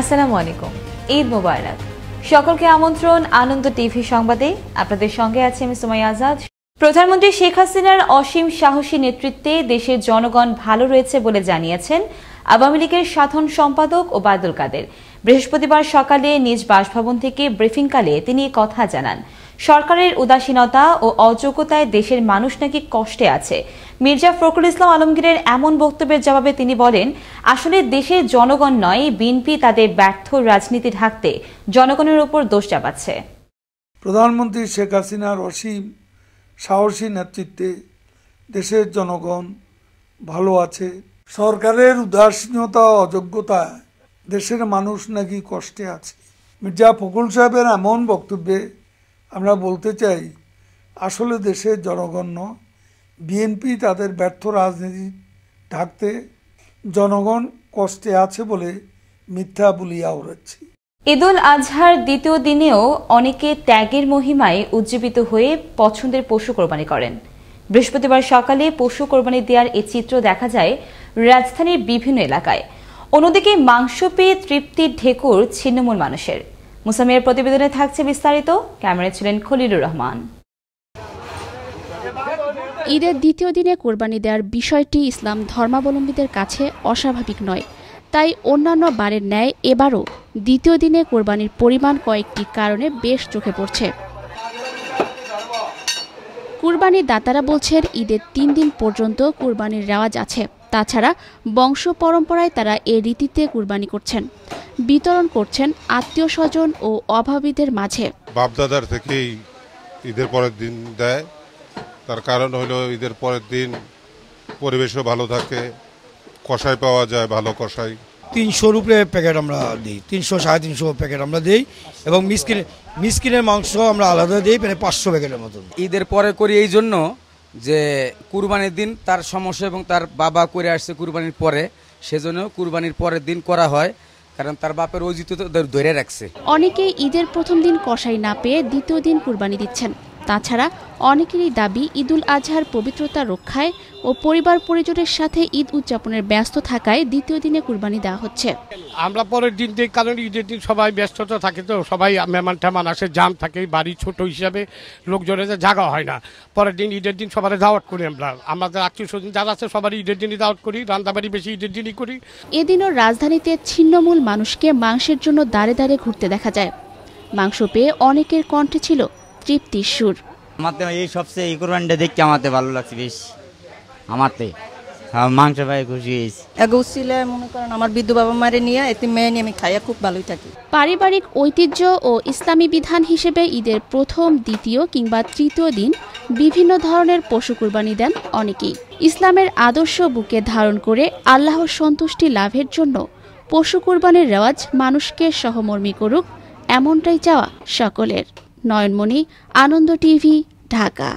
আসসালামু আলাইকুম। ঈদ মোবারক। সকলকে আমন্ত্রণ আনন্দ টিভি সংবাদে। আপনাদের সঙ্গে আছে আমি সুমাই আজাদ। প্রধানমন্ত্রী শেখ হাসিনার অসীম সাহসী নেতৃত্বে দেশের জনগণ ভালো রয়েছে বলে জানিয়েছেন আওয়ামী লীগের সাধারণ সম্পাদক ওবায়দুল কাদের। বৃহস্পতিবার সকালে নিজ বাসভবন থেকে ব্রিফিংকালে তিনি কথা জানান। সরকারের উদাসীনতা ও অযোগ্যতায় দেশের মানুষ নাকি কষ্টে আছে। মির্জা ফখরুল ইসলাম আলমগীরের এমন বক্তব্যের জবাবে তিনি বলেন, আসলে দেশের জনগণ নয়, বিএনপি তাদের ব্যর্থ রাজনীতি ঢাকতে জনগণের উপর দোষ চাপাচ্ছে। প্রধানমন্ত্রী শেখ হাসিনার অসীম সাহসী নেতৃত্বে দেশের জনগণ ভালো আছে। সরকারের উদাসীনতা অযোগ্যতায় দেশের মানুষ নাকি কষ্টে আছে। মির্জা ফখরুল সাহেবের এমন বক্তব্যে আমরা বলতে চাই, আসলে দেশের জনগণ্য বিএনপি তাদের ব্যর্থ রাজনীতি ঢাকতে জনগণ কষ্টে আছে বলে মিথ্যা বলিয়া উড়াচ্ছি ঈদুল আজহার দ্বিতীয় দিনেও অনেকে ত্যাগের মহিমায় উজ্জীবিত হয়ে পছন্দের পশু কোরবানি করেন। বৃহস্পতিবার সকালে পশু কোরবানি দেওয়ার এই চিত্র দেখা যায় রাজধানীর বিভিন্ন এলাকায়। অন্যদিকে মাংস পেয়ে তৃপ্তির ঢেকুর ছিন্নমূল মানুষের। মুসামিয়ার প্রতিবেদনে থাকছে বিস্তারিত। ক্যামেরায় ছিলেন খলিলুর রহমান। ঈদের দ্বিতীয় দিনে কোরবানি দেওয়ার বিষয়টি ইসলাম ধর্মাবলম্বীদের কাছে অস্বাভাবিক নয়। তাই অন্যান্য বারের ন্যায় এবারও দ্বিতীয় দিনে কোরবানির পরিমাণ কয়েকটি কারণে বেশ চোখে পড়ছে। কুরবানির দাতারা বলছেন, ঈদের তিন দিন পর্যন্ত কুরবানির রেওয়াজ আছে। তাছাড়া বংশ পরম্পরায় তারা এ রীতিতে কুরবানি করছেন। বিতরণ করছেন আত্মীয় স্বজন ও অভাবীদের মাঝে। বাপদাদার থেকেই ঈদের পরের দিন দেয়। তার কারণ হলো ঈদের পরের দিন পরিবেশও ভালো থাকে কষাই পাওয়া যায় ভালো কষাই। তিনশোর উপরে প্যাকেট আমরা দিই তিনশো সাড়ে তিনশো প্যাকেট আমরা দিই এবং মিসকিন মিসকিনের মাংস আমরা আলাদা দিই মানে পাঁচশো প্যাকেটের মতন। ঈদের পরে করি এই জন্য যে কুরবানির দিন তার সমস্যা এবং তার বাবা করে আসছে কুরবানির পরে, সেজন্য কুরবানির পরের দিন করা হয়, কারণ তার বাপের অজিত ধরে রাখছে। অনেকে ঈদের প্রথম দিন কষাই না পেয়ে দ্বিতীয় দিন কুরবানি দিচ্ছেন। তাছাড়া অনেকেরই দাবি ঈদুল আজহার পবিত্রতা রক্ষায় ও পরিবার পরিজনের সাথে ঈদ উদযাপনের ব্যস্ত থাকায় দ্বিতীয় দিনে কুরবানি দেওয়া হচ্ছে। আমরা পরের দিন দিই কারণ ঈদের দিন সবাই ব্যস্ততা থাকে তো সবাই মেহমান টেমান আসে জাম থাকে বাড়ি ছোট হিসাবে লোকজনের জাগা হয় না। পরের দিন ঈদের দিন সবার দাওয়াত করি আমরা। আমাদের আত্মীয় স্বজন যারা আছে সবারই ঈদের দিনই দাওয়াত করি রান্নাবাড়ি বেশি ঈদের দিনই করি। এদিনও রাজধানীতে ছিন্নমূল মানুষকে মাংসের জন্য দাঁড়ে দাঁড়ে ঘুরতে দেখা যায়। মাংস পেয়ে অনেকের কণ্ঠে ছিল তৃপ্তির সুর। আমাতে এই সবচেয়ে এই কোরবানিটা দেখতে আমাতে ভালো লাগছে বেশ। আমাতে মাংস পাই খুশি হয়েছি। এগোছিলে মনে করেন আমার বৃদ্ধ বাবা মারে নিয়ে এতে মেয়ে নিয়ে আমি খাইয়া খুব ভালোই থাকি। পারিবারিক ঐতিহ্য ও ইসলামী বিধান হিসেবে ঈদের প্রথম দ্বিতীয় কিংবা তৃতীয় দিন বিভিন্ন ধরনের পশু কুরবানি দেন অনেকেই। ইসলামের আদর্শ বুকে ধারণ করে আল্লাহর সন্তুষ্টি লাভের জন্য পশু কুরবানির রেওয়াজ মানুষকে সহমর্মী করুক এমনটাই চাওয়া সকলের। নয়নমণি, আনন্দ টিভি, ঢাকা।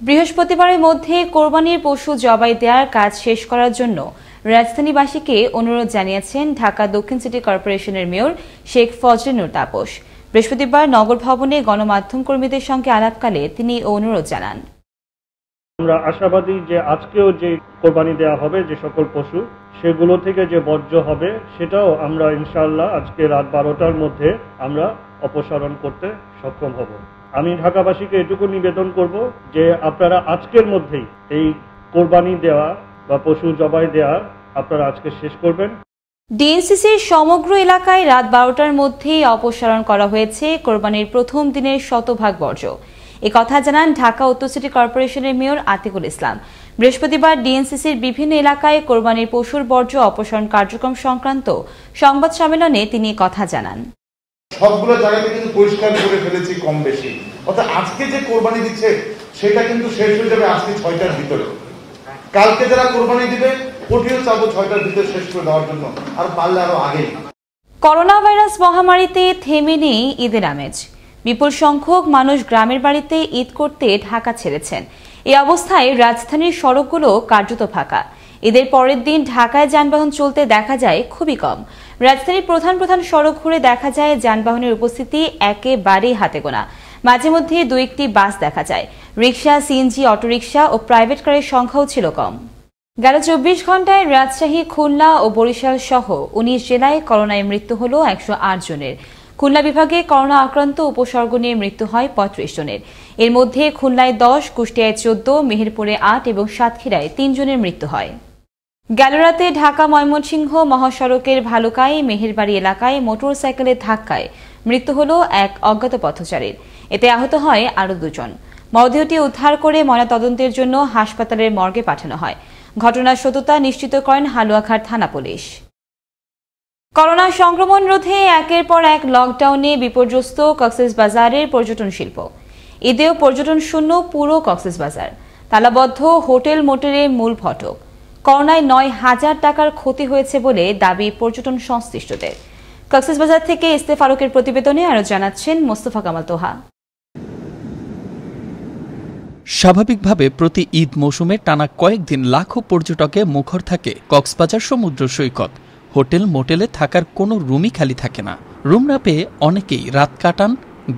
বৃহস্পতিবারের মধ্যে কোরবানির পশু জবাই দেওয়ার কাজ শেষ করার জন্য রাজধানীবাসীকে অনুরোধ জানিয়েছেন ঢাকা দক্ষিণ সিটি কর্পোরেশনের মেয়র শেখ ফজলিনুর তাপস। বৃহস্পতিবার নগর ভবনে গণমাধ্যম কর্মীদের সঙ্গে আলাপকালে তিনি অনুরোধ জানান। আমরা আশাবাদী যে আজকেও যে কোরবানি দেওয়া হবে, যে সকল পশু, সেগুলো থেকে যে বর্জ্য হবে, সেটাও আমরা ইনশাল্লাহ আজকে রাত বারোটার মধ্যে আমরা অপসারণ করতে সক্ষম হব। আমি ঢাকাবাসীকে এটুকু নিবেদন করব যে আপনারা আজকের মধ্যেই এই কোরবানি দেওয়া বা পশু জবাই দেওয়া আপনারা আজকে শেষ করবেন। ডিএনসিসির সমগ্র এলাকায় রাত বারোটার মধ্যেই অপসারণ করা হয়েছে কোরবানির প্রথম দিনের শতভাগ বর্জ্য। কথা জানান ঢাকা উত্তর সিটি কর্পোরেশনের মেয়র আতিকুল ইসলাম। বৃহস্পতিবার ডিএনসিসির বিভিন্ন এলাকায় কোরবানির পশুর বর্জ্য অপসারণ কার্যক্রম সংক্রান্ত সংবাদ সম্মেলনে তিনি কথা জানান। সবগুলো জায়গাতে কিন্তু পরিষ্কার করে ফেলেছি কম বেশি। অর্থাৎ আজকে যে কোরবানি দিচ্ছে সেটা কিন্তু শেষ হয়ে যাবে আজকে ছয়টার ভিতরে। কালকে যারা কোরবানি দিবে ওটিও চাবো ছয়টার ভিতরে শেষ করে দেওয়ার জন্য আর পারলে আরও আগেই। করোনা ভাইরাস মহামারীতে থেমে নেই ঈদের আমেজ। বিপুল সংখ্যক মানুষ গ্রামের বাড়িতে ঈদ করতে ঢাকা ছেড়েছেন। এই অবস্থায় রাজধানীর সড়কগুলো কার্যত ফাঁকা। ঈদের পরের দিন ঢাকায় যানবাহন চলতে দেখা যায় খুবই কম। রাজধানীর প্রধান প্রধান সড়ক ঘুরে দেখা যায় যানবাহনের উপস্থিতি একেবারেই হাতে গোনা। মাঝে মধ্যে দু একটি বাস দেখা যায়। রিক্সা সিএনজি, অটোরিকশা ও প্রাইভেট কারের সংখ্যাও ছিল কম। গেল চব্বিশ ঘন্টায় রাজশাহী, খুলনা ও বরিশাল সহ উনিশ জেলায় করোনায় মৃত্যু হল একশো আট জনের। খুলনা বিভাগে করোনা আক্রান্ত উপসর্গ নিয়ে মৃত্যু হয় পঁয়ত্রিশ জনের। এর মধ্যে খুলনায় দশ, কুষ্টিয়ায় চোদ্দ, মেহেরপুরে আট এবং সাতক্ষীরায় তিনজনের মৃত্যু হয়। গেল রাতে ঢাকা ময়মনসিংহ মহাসড়কের ভালুকায়, মেহেরবাড়ি এলাকায় মোটরসাইকেলের ধাক্কায় মৃত্যু হল এক অজ্ঞাত পথচারীর। এতে আহত হয় আরও দুজন। মরদেহটি উদ্ধার করে ময়নাতদন্তের জন্য হাসপাতালের মর্গে পাঠানো হয়। ঘটনার সত্যতা নিশ্চিত করেন হালুয়াঘাট থানা পুলিশ। করোনা সংক্রমণ রোধে একের পর এক লকডাউনে বিপর্যস্ত বাজারের পর্যটন শিল্প। ঈদেও পর্যটন শূন্য পুরো বাজার তালাবদ্ধ হোটেল মোটেলে মূল ফটক। করোনায় নয় হাজার টাকার ক্ষতি হয়েছে বলে দাবি পর্যটন সংশ্লিষ্টদের। বাজার থেকে ইস্তে ফারুকের প্রতিবেদনে আরও জানাচ্ছেন মোস্তফা কামাল তোহা। স্বাভাবিকভাবে প্রতি ঈদ মৌসুমে টানা কয়েকদিন লাখো পর্যটকে মুখর থাকে কক্সবাজার সমুদ্র সৈকত। হোটেল মোটেলে থাকার কোনো রুমই খালি থাকে না। রুম না পেয়ে অনেকেই রাত কাটান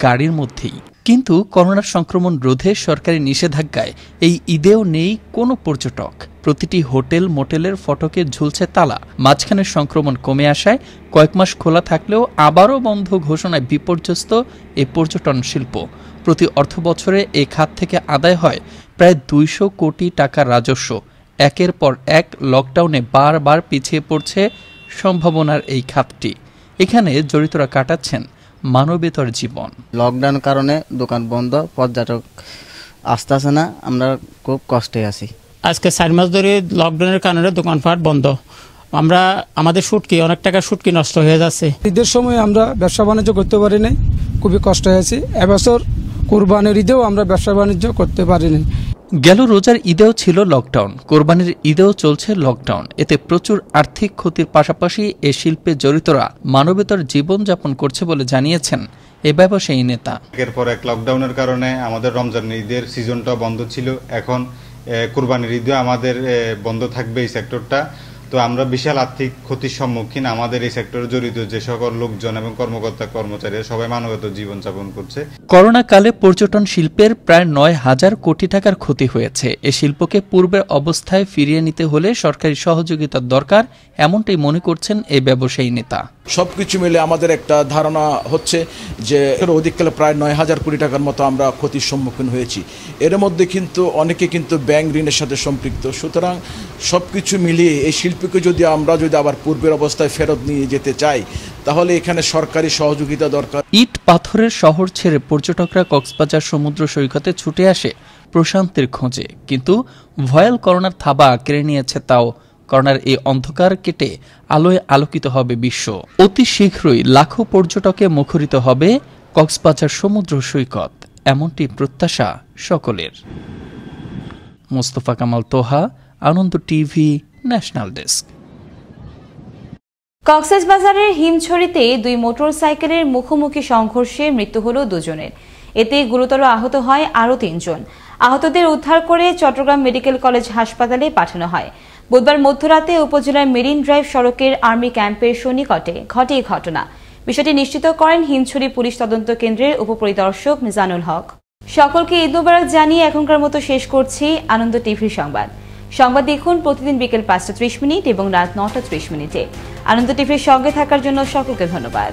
গাড়ির মধ্যেই। কিন্তু করোনার সংক্রমণ রোধে সরকারি নিষেধাজ্ঞায় এই ঈদেও নেই কোনো পর্যটক। প্রতিটি হোটেল মোটেলের ফটকে ঝুলছে তালা। মাঝখানে সংক্রমণ কমে আসায় কয়েক মাস খোলা থাকলেও আবারও বন্ধ ঘোষণায় বিপর্যস্ত এ পর্যটন শিল্প। প্রতি অর্থ বছরে এ খাত থেকে আদায় হয় প্রায় দুইশো কোটি টাকার রাজস্ব। একের পর এক লকডাউনে বারবার পিছিয়ে পড়ছে সম্ভাবনার এই খাতটি। এখানে জড়িতরা কাটাচ্ছেন মানবেতর জীবন। লকডাউন কারণে দোকান বন্ধ পর্যটক আসতে আসতেছে না আমরা খুব কষ্টে আছি। আজকে চার মাস ধরে লকডাউনের কারণে দোকানপাট বন্ধ। আমরা আমাদের শুটকি অনেক টাকা শুটকি নষ্ট হয়ে যাচ্ছে। ঈদের সময় আমরা ব্যবসা বাণিজ্য করতে পারি নাই খুবই কষ্ট হয়েছে এবছর কোরবানির ঈদেও আমরা ব্যবসা বাণিজ্য করতে পারিনি গেল রোজার ঈদেও ছিল লকডাউন কোরবানির ঈদেও চলছে লকডাউন এতে প্রচুর আর্থিক ক্ষতির পাশাপাশি এ শিল্পে জড়িতরা মানবেতর জীবনযাপন করছে বলে জানিয়েছেন এ ব্যবসায়ী নেতা। একের পর এক লকডাউনের কারণে আমাদের রমজান ঈদের সিজনটা বন্ধ ছিল। এখন কোরবানির ঈদেও আমাদের বন্ধ থাকবে এই সেক্টরটা তো আমরা বিশাল আর্থিক ক্ষতির সম্মুখীন আমাদের এই সেক্টরে জড়িত যে সকল লোকজন এবং কর্মকর্তা কর্মচারী সবাই মানবত জীবনযাপন করছে। করোনা কালে পর্যটন শিল্পের প্রায় নয় হাজার কোটি টাকার ক্ষতি হয়েছে। এ শিল্পকে পূর্বের অবস্থায় ফিরিয়ে নিতে হলে সরকারি সহযোগিতার দরকার, এমনটাই মনে করছেন এই ব্যবসায়ী নেতা। সবকিছু মিলে আমাদের একটা ধারণা হচ্ছে যে অধিককালে প্রায় নয় হাজার কোটি টাকার মতো আমরা ক্ষতির সম্মুখীন হয়েছি। এর মধ্যে কিন্তু অনেকে কিন্তু ব্যাংক ঋণের সাথে সম্পৃক্ত। সুতরাং সব কিছু মিলিয়ে এই শিল্পীকে যদি আমরা যদি আবার পূর্বের অবস্থায় ফেরত নিয়ে যেতে চাই, তাহলে এখানে সরকারি সহযোগিতা দরকার। ইট পাথরের শহর ছেড়ে পর্যটকরা কক্সবাজার সমুদ্র সৈকতে ছুটে আসে প্রশান্তির খোঁজে। কিন্তু ভয়াল করোনার থাবা কেড়ে নিয়েছে তাও করোনার এই অন্ধকার কেটে আলোয় আলোকিত হবে বিশ্ব। অতি শীঘ্রই লাখো পর্যটকে মুখরিত হবে কক্সবাজার সমুদ্র সৈকত। এমনটি প্রত্যাশা সকলের। Mostafa Kamal Toha, Ananda TV, national desk. কক্সবাজারের হিমছড়িতে দুই মোটর সাইকেলের মুখোমুখি সংঘর্ষে মৃত্যু হল দুজনের। এতে গুরুতর আহত হয় আরও তিনজন। আহতদের উদ্ধার করে চট্টগ্রাম মেডিকেল কলেজ হাসপাতালে পাঠানো হয়। বুধবার মধ্যরাতে উপজেলার মেরিন ড্রাইভ সড়কের আর্মি ক্যাম্পের সন্নিকটে ঘটে ঘটনা। বিষয়টি নিশ্চিত করেন হিমছড়ি পুলিশ তদন্ত কেন্দ্রের উপপরিদর্শক মিজানুল হক। সকলকে ঈদ মুবারক জানিয়ে এখনকার মতো শেষ করছি আনন্দ টিভির সংবাদ। সংবাদ দেখুন প্রতিদিন বিকেল পাঁচটা ত্রিশ মিনিট এবং রাত নটা ত্রিশ মিনিটে। আনন্দ টিভির সঙ্গে থাকার জন্য সকলকে ধন্যবাদ।